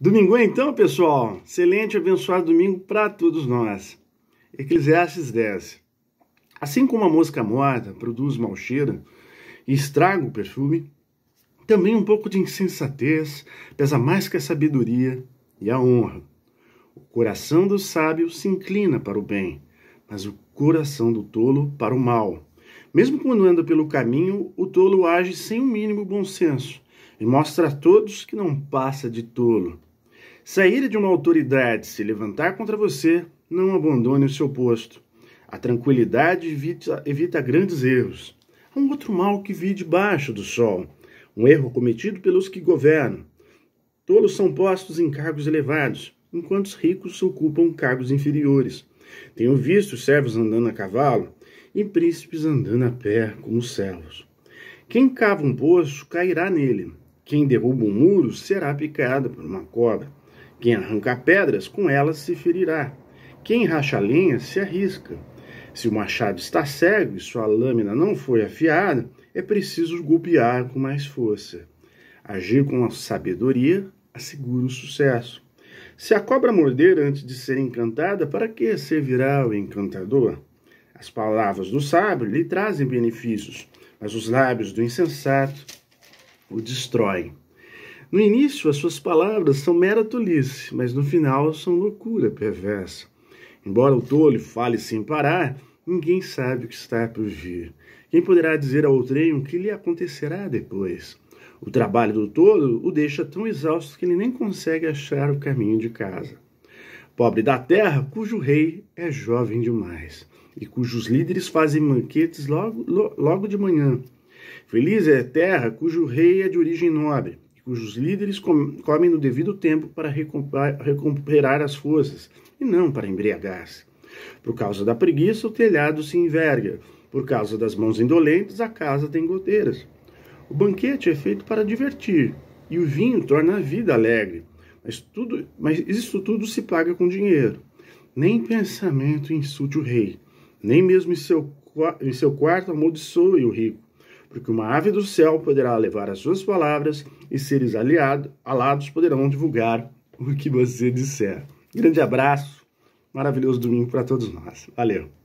Domingo então, pessoal. Excelente e abençoado domingo para todos nós. Eclesiastes 10. Assim como a mosca morta produz mau cheiro e estraga o perfume, também um pouco de insensatez pesa mais que a sabedoria e a honra. O coração do sábio se inclina para o bem, mas o coração do tolo para o mal. Mesmo quando anda pelo caminho, o tolo age sem o mínimo bom senso e mostra a todos que não passa de tolo. Sair de uma autoridade se levantar contra você, não abandone o seu posto. A tranquilidade evita, evita grandes erros. Há um outro mal que vi debaixo do sol, um erro cometido pelos que governam. Tolos são postos em cargos elevados, enquanto os ricos ocupam cargos inferiores. Tenho visto servos andando a cavalo e príncipes andando a pé como servos. Quem cava um poço cairá nele. Quem derruba um muro será picado por uma cobra. Quem arranca pedras, com elas se ferirá. Quem racha lenha se arrisca. Se o machado está cego e sua lâmina não foi afiada, é preciso golpear com mais força. Agir com sabedoria assegura o sucesso. Se a cobra morder antes de ser encantada, para que servirá o encantador? As palavras do sábio lhe trazem benefícios, mas os lábios do insensato o destroem. No início, as suas palavras são mera tolice, mas no final são loucura perversa. Embora o tolo fale sem parar, ninguém sabe o que está por vir. Quem poderá dizer ao outrem o que lhe acontecerá depois? O trabalho do tolo o deixa tão exausto que ele nem consegue achar o caminho de casa. Pobre da terra, cujo rei é jovem demais, e cujos líderes fazem banquetes logo, logo de manhã. Feliz é a terra cujo rei é de origem nobre, cujos líderes comem no devido tempo para recuperar as forças, e não para embriagar-se. Por causa da preguiça, o telhado se enverga. Por causa das mãos indolentes, a casa tem goteiras. O banquete é feito para divertir, e o vinho torna a vida alegre. Mas, tudo, mas isso tudo se paga com dinheiro. Nem pensamento insulte o rei, nem mesmo em seu, em seu quarto amaldiçoe o rico porque uma ave do céu poderá levar as suas palavras e seres aliado, alados poderão divulgar o que você disser. Grande abraço, maravilhoso domingo para todos nós. Valeu!